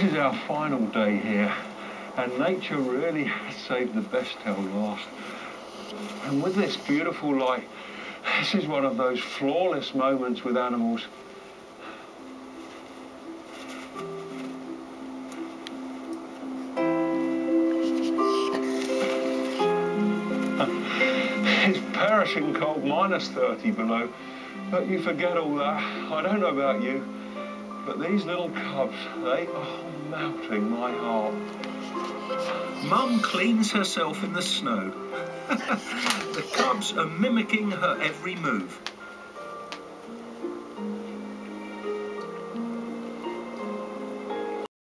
This is our final day here, and nature really has saved the best till last. And with this beautiful light, this is one of those flawless moments with animals. It's perishing cold, minus 30 below. But you forget all that. I don't know about you, but these little cubs, they are melting my heart. Mum cleans herself in the snow. the cubs are mimicking her every move.